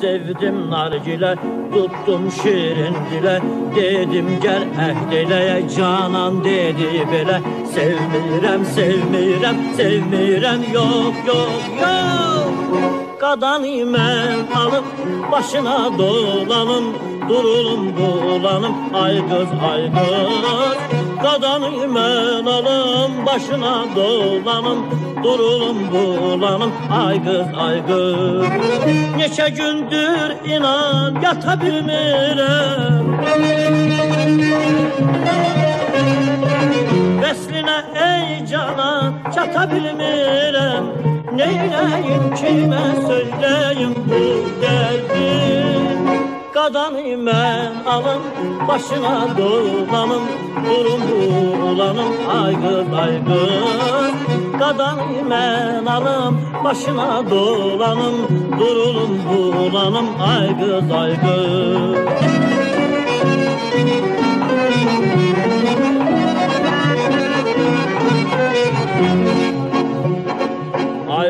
sevdim nargile Tuttum şirin dile. Dedim gel ehdeleye Canan dedi bile. Sevmirem sevmirem sevmirem Yok yok yok. Kadanı ben alıp başına dolanım Durulum bulanım ay kız ay kız Kadanı ben alım başına dolanım. Durulum bulanım ay kız ay kız Neçe gündür inan yata bilmirəm. Vesline ey cana çata bilmirəm. Neyleyim kime söyleyim bu derdim Qadanı mən alım başına dolanım Durum bulanım ay qız ay qız Qadanı mən alım başına dolanım Durulum bulanım ay qız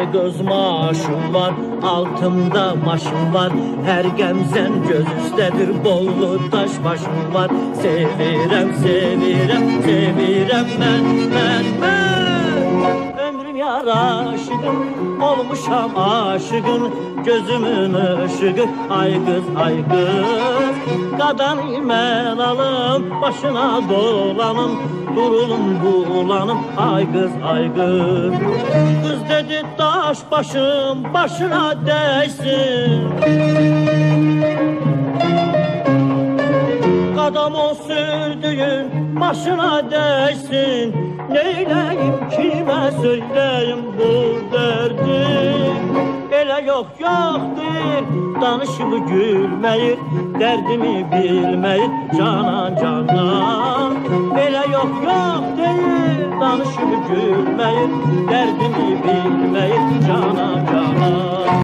göz maşım var, altımda maşım var. Her gemzen göz üstədir, bollu taş başım var. Sevirem, sevirem, sevirem ben, ben, ben yar aşıkım, olmuşam aşıkım Gözümün ışığı, ay kız, ay kız Qadanı mən alım, başına dolanım Durulum bulanım, ay kız, ay kız Kız dedi taş başım başına değsin. Qadam o sürdüğün başına değsin Neyleyim kime söyleyeyim bu derdim Elə yox yoxdur danışımı gülməyir Dərdimi bilməyir canan canan Elə yox deyir danışımı gülməyir Dərdimi bilməyir canan canan